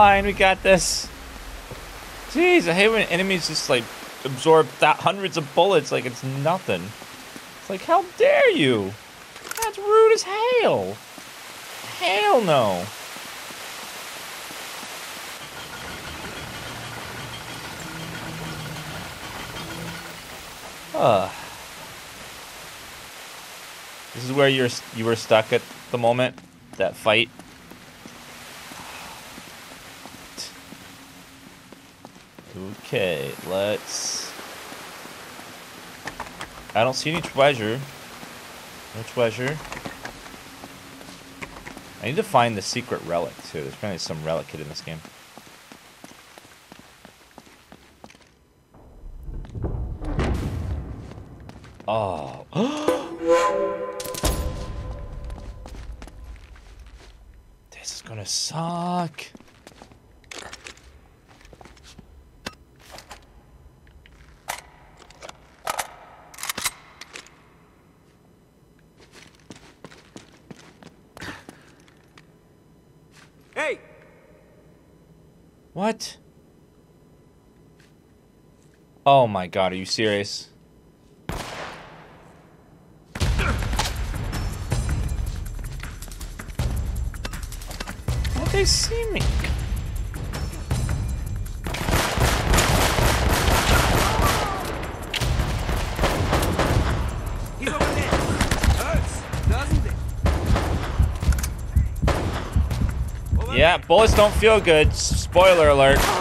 fine. We got this. Jeez, I hate when enemies just like absorb hundreds of bullets like it's nothing. It's like, how dare you? That's rude as hell. Hell no. Ugh. This is where you're you were stuck at the moment, that fight. Okay, let's. I don't see any treasure. No treasure. I need to find the secret relic too. There's probably some relic hidden in this game. Oh. oh this is gonna suck. Hey! What? Oh my god, are you serious? They see me. He's over there! Hurts, doesn't it? Over Yeah, bullets don't feel good. Spoiler alert.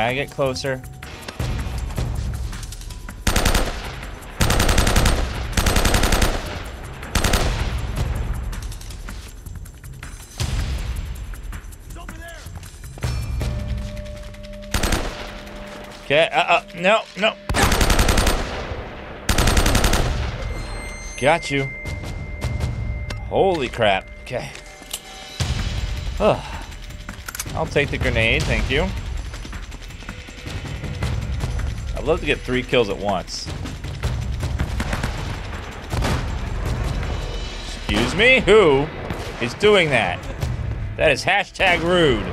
Gotta get closer. Okay, uh, uh, no, no. Got you. Holy crap. Okay. Ugh. I'll take the grenade, thank you. I'd love to get three kills at once. Excuse me? Who is doing that? That is hashtag rude.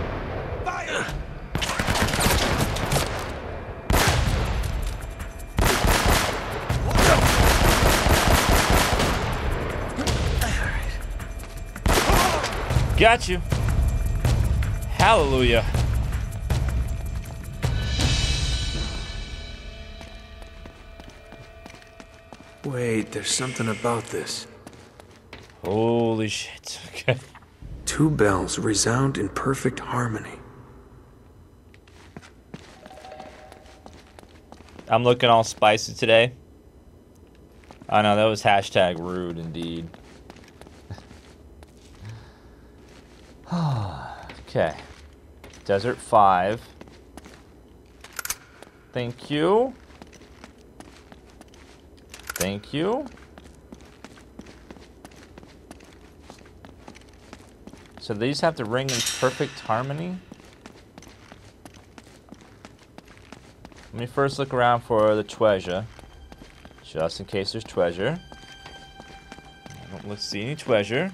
Got you. Hallelujah. Wait, there's something about this. Holy shit. Okay. Two bells resound in perfect harmony. I'm looking all spicy today. I know that was hashtag rude indeed. okay. Desert 5. Thank you. Thank you. So these have to ring in perfect harmony? Let me first look around for the treasure. Just in case there's treasure. I don't see any treasure.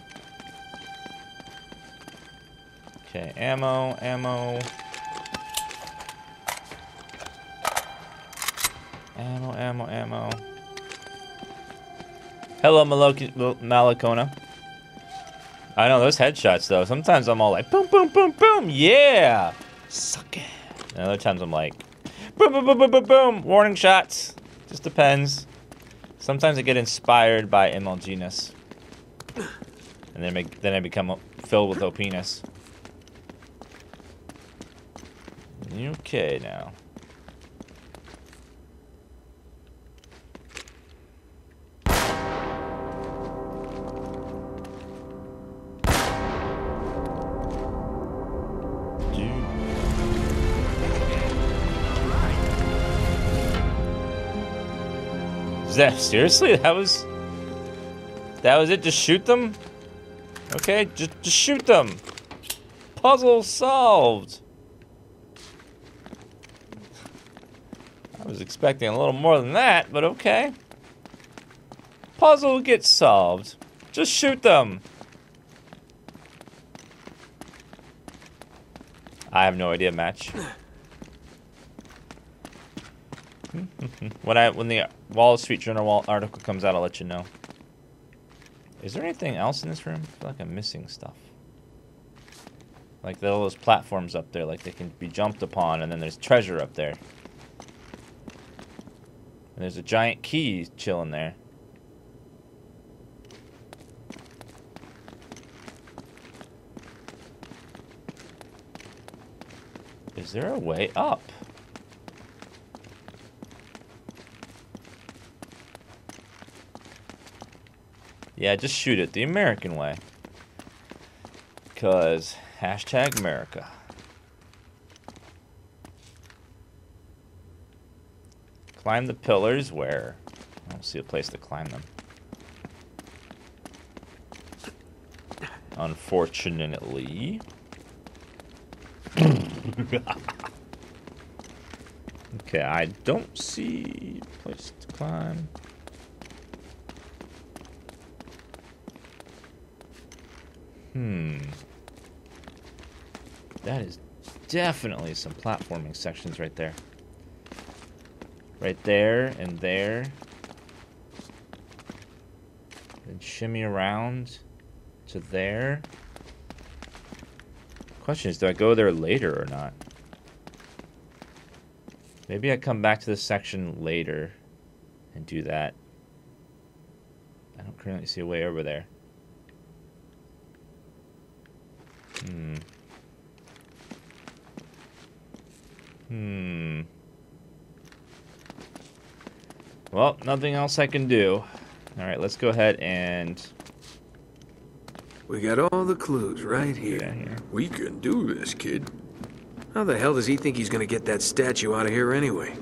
Okay, ammo. Ammo, Hello, Malakona. I know those headshots though. Sometimes I'm all like boom, boom, boom, boom, yeah, suck it. And other times I'm like boom, boom, boom, boom, boom, boom, warning shots. Just depends. Sometimes I get inspired by MLGness, and then make, then I become filled with OPness. Okay, now. Is that seriously? That was that was it? Just shoot them? Okay, just, just shoot them. Puzzle solved. I was expecting a little more than that, but okay. Puzzle gets solved. Just shoot them. I have no idea, match. Mm-hmm. when I when the Wall Street Journal article comes out, I'll let you know. Is there anything else in this room? I feel like I'm missing stuff. Like there are all those platforms up there, like they can be jumped upon, and then there's treasure up there. And there's a giant key chilling there. Is there a way up? Yeah, just shoot it the American way. Because hashtag America. Climb the pillars where? I don't see a place to climb them. Unfortunately. okay, I don't see a place to climb. Hmm. That is definitely some platforming sections right there. Right there and there. And shimmy around to there. Question is, do I go there later or not? Maybe I come back to this section later and do that. I don't currently see a way over there. Hmm. Hmm. Well, nothing else I can do. Alright, let's go ahead and... We got all the clues right here. here. We can do this, kid. How the hell does he think he's gonna get that statue out of here anyway?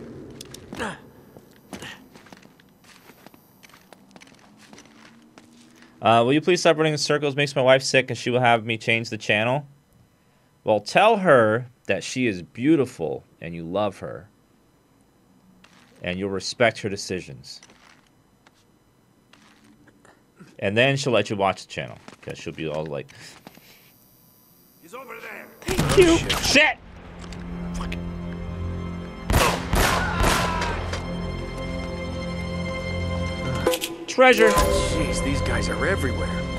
Uh, will you please stop running in circles? Makes my wife sick and she will have me change the channel. Well, tell her that she is beautiful and you love her. And you'll respect her decisions. And then she'll let you watch the channel. Because she'll be all like, He's over there. Thank you. Oh, shit! Treasure. Jeez, these guys are everywhere.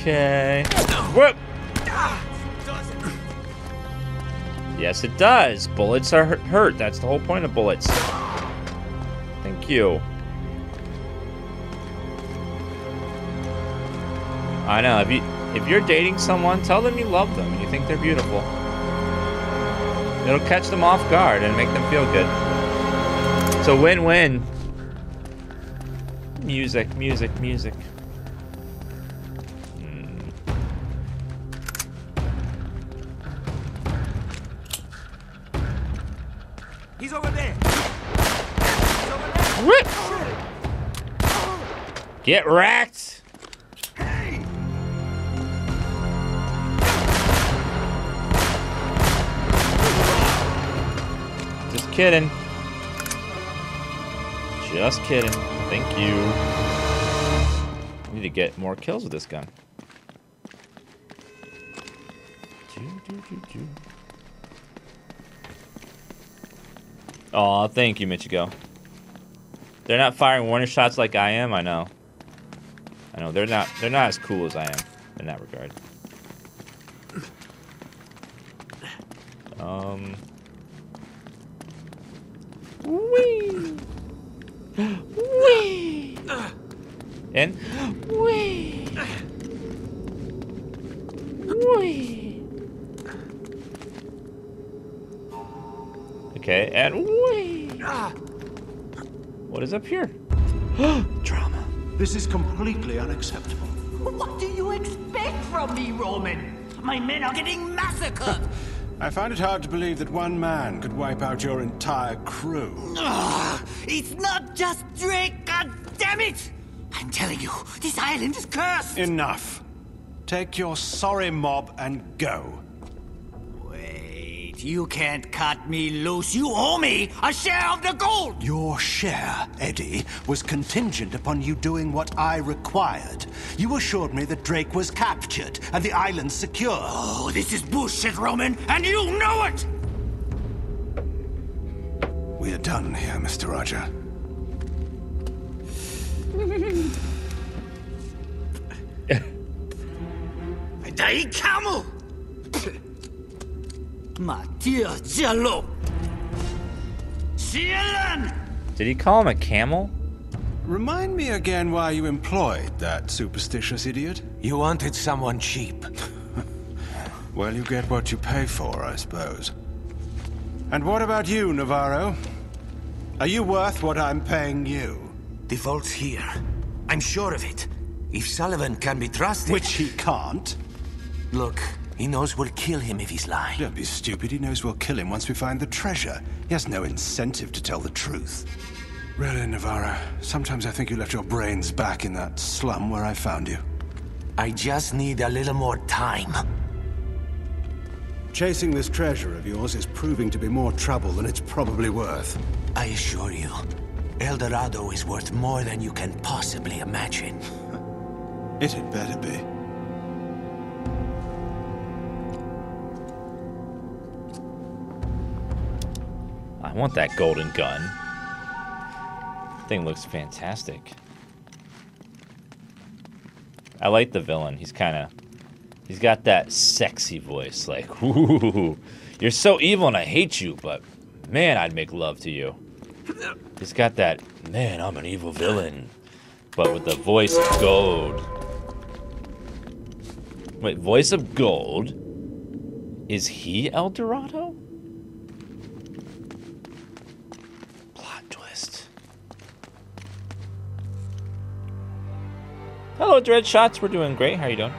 Okay. Whoop. Yes, it does. Bullets are hurt-. That's the whole point of bullets. Thank you. I know. If you if you're dating someone, tell them you love them and you think they're beautiful. It'll catch them off guard and make them feel good. It's a win-win. Music, music, music. Get wrecked! Hey! Just kidding. Just kidding. Thank you. I Need to get more kills with this gun. Aw, thank you, Michigo. They're not firing warning shots like I am, I know. I know, they're not they're not as cool as I am in that regard. Um Wee. Wee. And wee. Wee. Okay, and wee. What is up here? Drama. This is completely unacceptable. What do you expect from me, Roman? My men are getting massacred. I find it hard to believe that one man could wipe out your entire crew. Ugh, it's not just Drake, god damn it! I'm telling you, this island is cursed! Enough. Take your sorry mob and go. Wait, you can't cut me loose. You owe me a share of the gold! Your share, Eddie, was contingent upon you doing what I required. You assured me that Drake was captured and the island secure. Oh, this is bullshit, Roman, and you know it! We are done here, Mr. Raja. Dai camel! Matia Jello! Cielan! Did he call him a camel? Remind me again why you employed that superstitious idiot. You wanted someone cheap. Well, you get what you pay for, I suppose. And what about you, Navarro? Are you worth what I'm paying you? The vault's here. I'm sure of it. If Sullivan can be trusted... Which he can't. Look, he knows we'll kill him if he's lying. Don't be stupid. He knows we'll kill him once we find the treasure. He has no incentive to tell the truth. Really, Navarro, sometimes I think you left your brains back in that slum where I found you. I just need a little more time. Chasing this treasure of yours is proving to be more trouble than it's probably worth. I assure you, El Dorado is worth more than you can possibly imagine. It had better be. Want that golden gun. Thing looks fantastic. I like the villain. He's kind of he's got that sexy voice like, "Ooh, you're so evil and I hate you, but man, I'd make love to you." He's got that, "Man, I'm an evil villain." But with the voice of gold. Wait, voice of gold? Is he El Dorado? Hello, Dread Shots. We're doing great. How are you doing?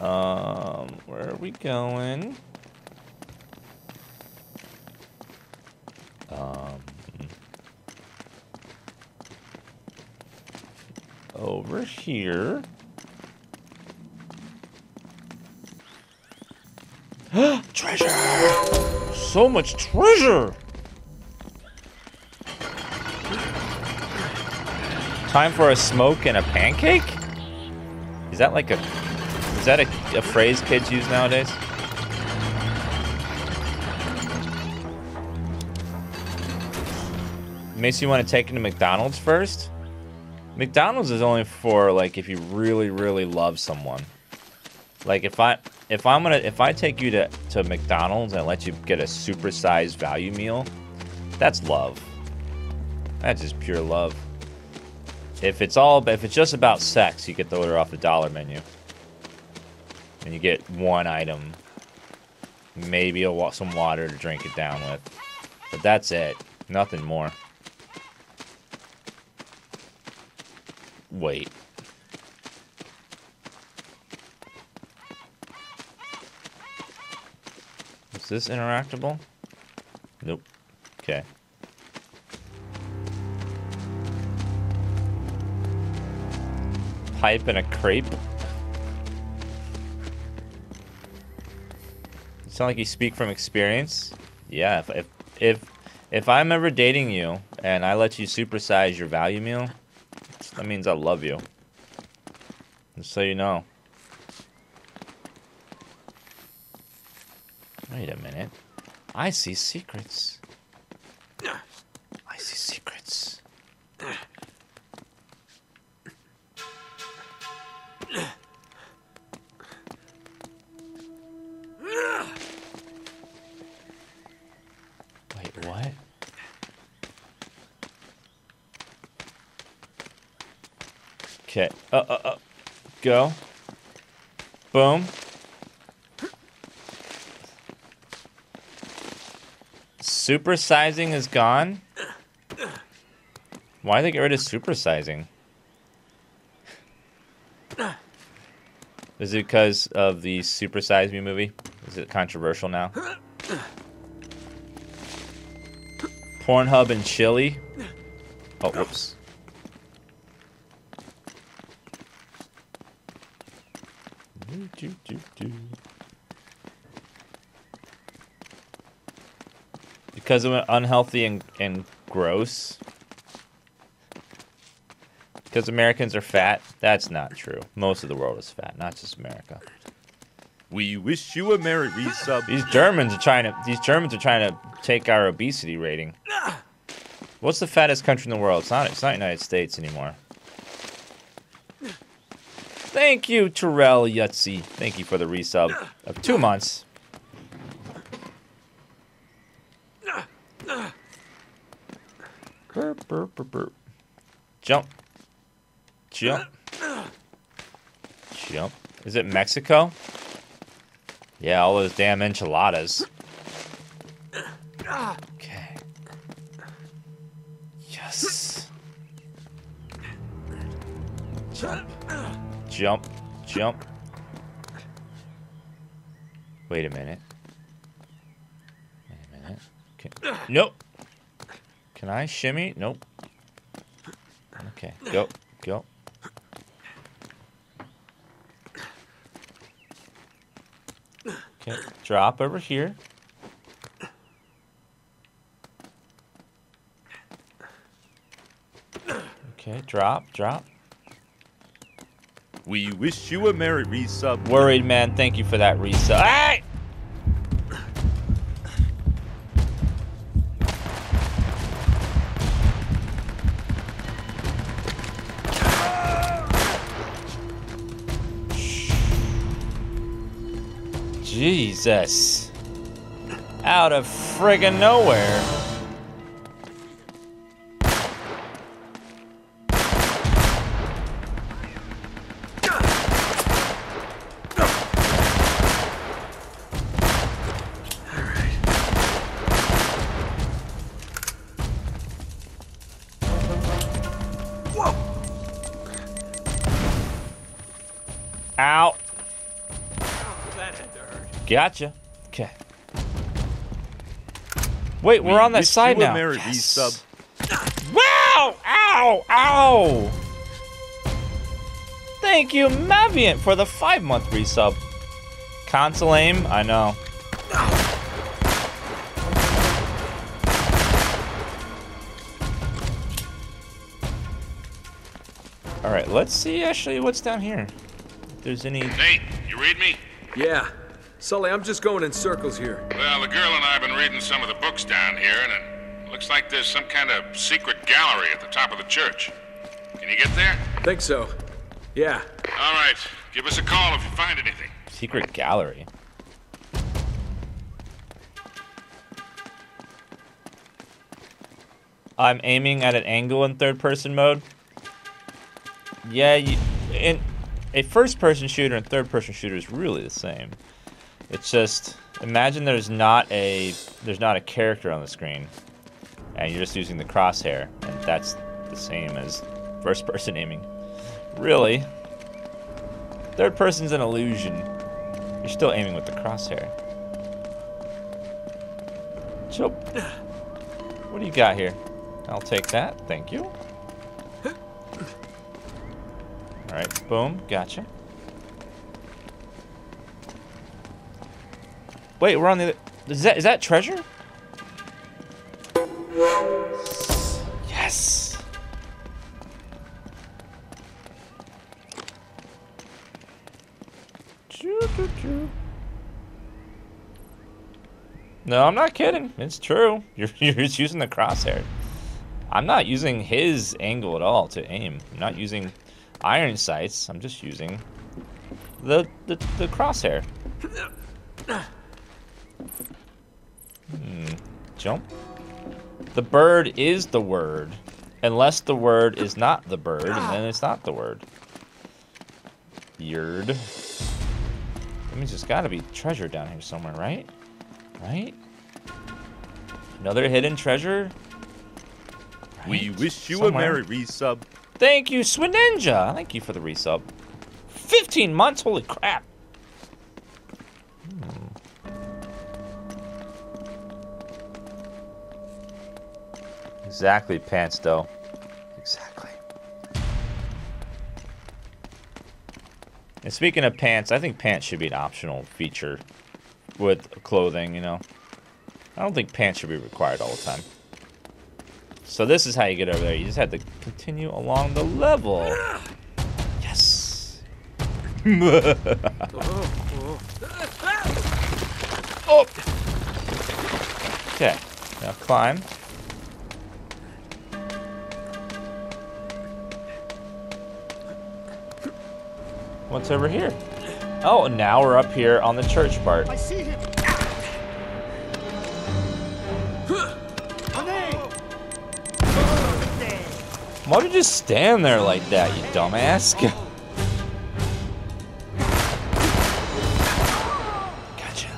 Um, where are we going? Um, over here. treasure! So much treasure! Time for a smoke and a pancake? Is that like a... Is that a, a phrase kids use nowadays? Makes you want to take it to McDonald's first? McDonald's is only for like if you really, really love someone. Like if I if I'm gonna if I take you to, to McDonald's and let you get a supersized value meal, that's love. That's just pure love. If it's all if it's just about sex, you get the order off the dollar menu. And you get one item. Maybe a, some water to drink it down with. But that's it. Nothing more. Wait. Is this interactable? Nope. Okay. Pipe and a crepe. You sound like you speak from experience. Yeah, if, if if if I'm ever dating you and I let you supersize your value meal, that means I love you. Just so you know. Wait a minute. I see secrets. Okay. Uh, uh, uh. Go. Boom. Supersizing is gone? Why did they get rid of supersizing? Is it because of the Super Size Me movie? Is it controversial now? Pornhub and Chili. Oh, whoops. Do, do, do, do. Because of unhealthy and, and gross. Because Americans are fat. That's not true. Most of the world is fat, not just America. We wish you a merry resub. These Germans are trying to. These Germans are trying to take our obesity rating. What's the fattest country in the world? It's not. It's not United States anymore. Thank you, Terrell Yutzi. Thank you for the resub of two months. Burp, burp, burp, burp. Jump. Jump. Jump. Is it Mexico? Yeah, all those damn enchiladas. Okay. Yes. Jump. Jump. Jump. Wait a minute. Can, nope. Can I shimmy? Nope. Okay. Go. Go. Okay. Drop over here. Okay. Drop. Drop. We wish you a merry resub. Worried man, thank you for that resub. Jesus. Out of friggin' nowhere. Ow. Gotcha. Okay. Wait, we're on that side you a now. merry Yes. resub. Wow! Ow! Ow! Thank you, Maviant, for the five month resub. Console aim? I know. Alright, let's see actually what's down here. If there's any. Nate, you read me? Yeah. Sully, I'm just going in circles here. Well, the girl and I have been reading some of the books down here, and it looks like there's some kind of secret gallery at the top of the church. Can you get there? Think so. Yeah. All right. Give us a call if you find anything. Secret gallery. I'm aiming at an angle in third person mode. Yeah, you, in a first person shooter and third person shooter is really the same. It's just imagine there's not a there's not a character on the screen and you're just using the crosshair and that's the same as first person aiming. Really? Third person's an illusion. You're still aiming with the crosshair. Chop. What do you got here? I'll take that. Thank you. Alright, boom. Gotcha. Wait, we're on the. Is that, is that treasure? Yes! No, I'm not kidding. It's true. You're, you're just using the crosshair. I'm not using his angle at all to aim. I'm not using iron sights. I'm just using the the, the crosshair. Hmm. Jump. The bird is the word. Unless the word is not the bird, and then it's not the word. Weird. That means there's gotta be treasure down here somewhere, right? Right? Another hidden treasure? We wish you Somewhere. a merry resub. Thank you, Swin Ninja. Thank you for the resub. 15 months? Holy crap. Hmm. Exactly, pants though. Exactly. And speaking of pants, I think pants should be an optional feature with clothing, you know. I don't think pants should be required all the time. So this is how you get over there. You just have to continue along the level. Yes. oh. Okay. Now climb. What's over here? Oh, now we're up here on the church part. I see him. Why would you just stand there like that, you dumbass? Gotcha.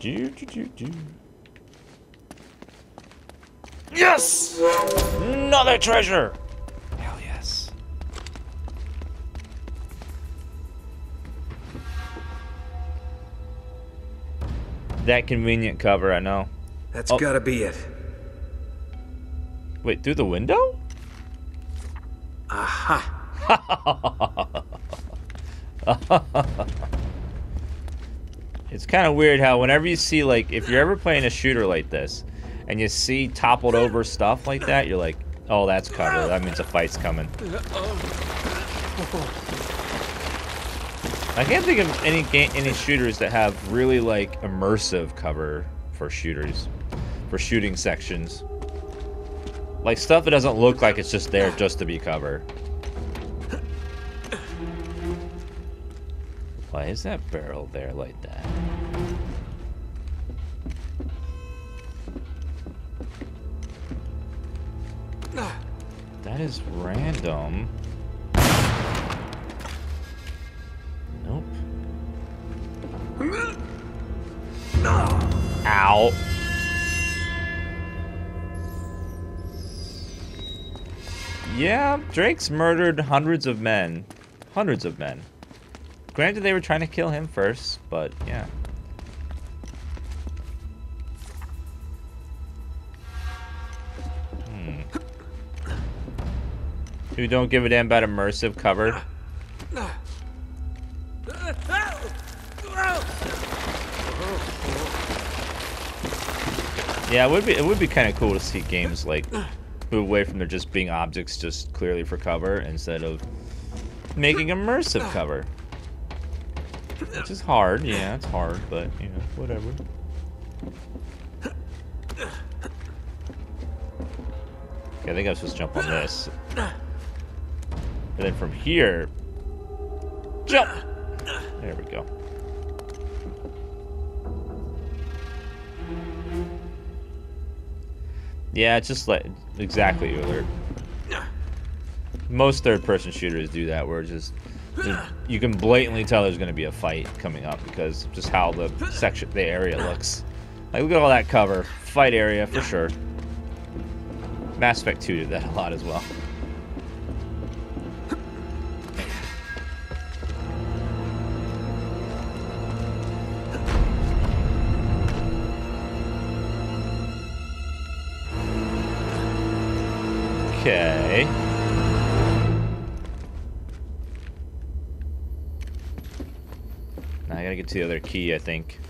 Do, do, do, do. Yes! Another treasure! That convenient cover, I know. That's Oh. gotta be it. Wait, through the window? Aha. It's kind of weird how whenever you see like if you're ever playing a shooter like this and you see toppled over stuff like that, you're like, "Oh, that's cover. That means a fight's coming." I can't think of any any shooters that have really like immersive cover for shooters, for shooting sections. Like stuff that doesn't look like it's just there just to be cover. Why is that barrel there like that? That is random. Yeah, Drake's murdered hundreds of men. Hundreds of men. Granted, they were trying to kill him first, but yeah. Hmm. Who don't give a damn about immersive cover? Yeah, it would be it would be kind of cool to see games like move away from there just being objects just clearly for cover instead of making immersive cover. Which is hard, yeah, it's hard, but you know, whatever. Okay, I think I was supposed to jump on this. And then from here, jump! There we go. Yeah, it's just like exactly alert. Most third-person shooters do that, where it's just you can blatantly tell there's going to be a fight coming up because just how the section, the area looks. Like look at all that cover, fight area for sure. Mass Effect 2 did that a lot as well. Now I gotta get to the other key, I think.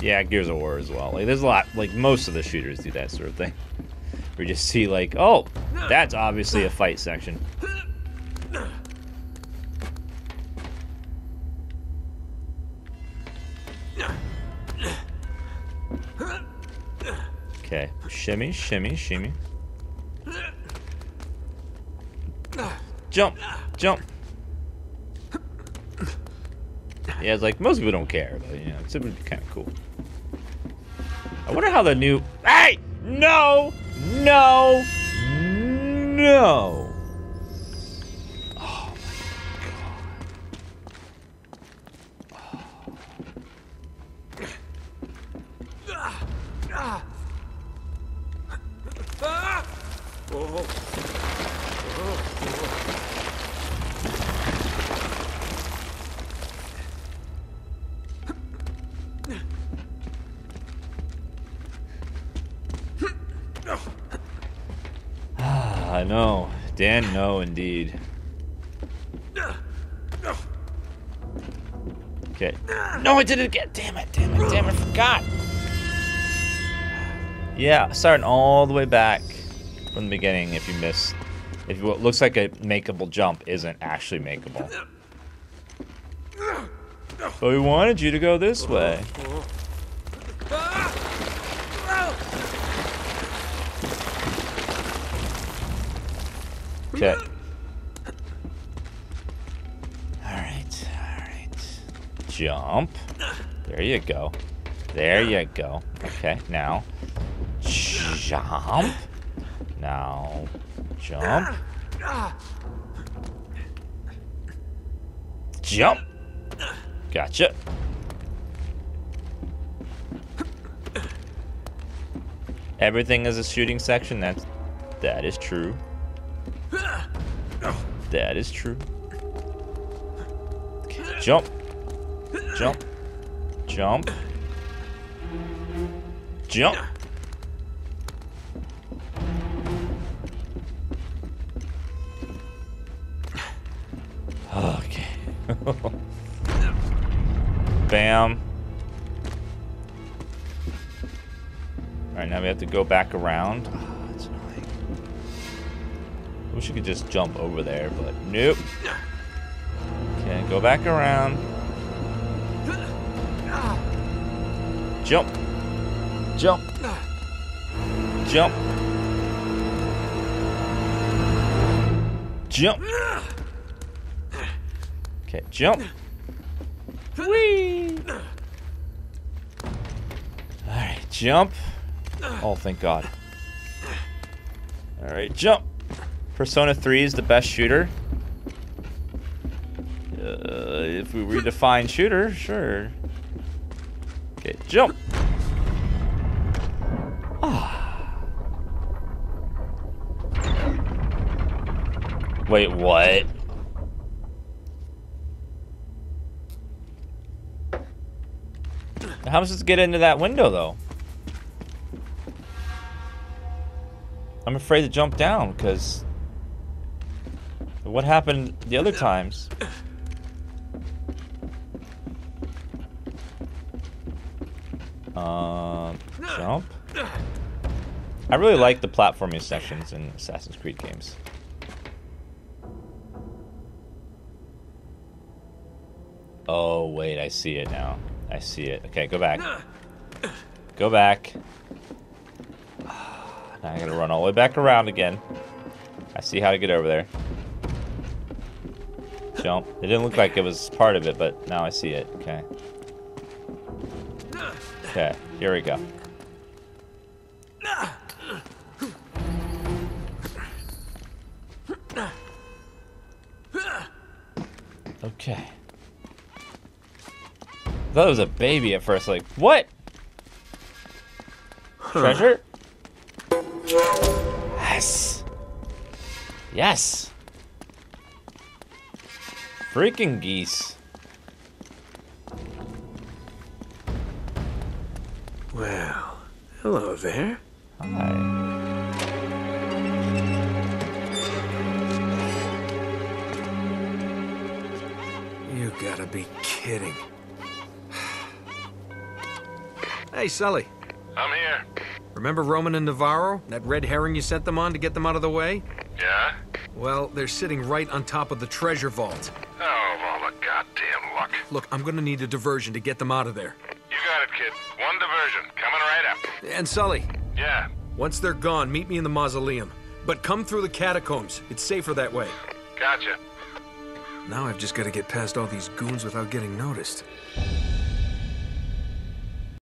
Yeah, Gears of War as well. Like, there's a lot. Like, most of the shooters do that sort of thing. We just see, like, oh, that's obviously a fight section. Okay, shimmy, shimmy, shimmy. Jump, jump. Yeah, it's like most people don't care, but you know, it's would be kind of cool. I wonder how the new. Hey! No! No! No! Oh I know. Dan, no, indeed. Okay. No, I did it again. Damn it, damn it, damn it, I forgot. Yeah, starting all the way back from the beginning if you miss. If what looks like a makeable jump isn't actually makeable. But we wanted you to go this way. There you go. There you go. Okay, now. Jump. Now. Jump. Jump. Gotcha. Everything is a shooting section. That's that is true. That is true. Jump. Jump. Jump. Jump. Okay. Bam. Alright, now we have to go back around. Ah. I wish you could just jump over there, but nope. Okay, go back around. Jump. Jump. Jump. Jump. Okay, jump. Whee! Alright, jump. Oh, thank God. Alright, jump. Persona 3 is the best shooter. Uh, if we redefine shooter, sure. Okay, jump. Ah. Wait, what? How am I supposed to get into that window, though? I'm afraid to jump down, because... What happened the other times? Uh, jump? I really like the platforming sections in Assassin's Creed games. Oh, wait, I see it now. I see it. Okay, go back. Go back. Now I gotta run all the way back around again. I see how to get over there. Jump. It didn't look like it was part of it, but now I see it. Okay. Okay, here we go. Okay. I thought it was a baby at first. Like, what? Treasure? Yes. Yes. Freaking geese. Hello there. Hi. You gotta be kidding. hey, Sully. I'm here. Remember Roman and Navarro? That red herring you sent them on to get them out of the way? Yeah? Well, they're sitting right on top of the treasure vault. Oh, of all the goddamn luck. Look, I'm gonna need a diversion to get them out of there. You got it, kid. One diversion. Coming right up. And Sully, Yeah. once they're gone, meet me in the mausoleum. But come through the catacombs. It's safer that way. Gotcha. Now I've just gotta get past all these goons without getting noticed.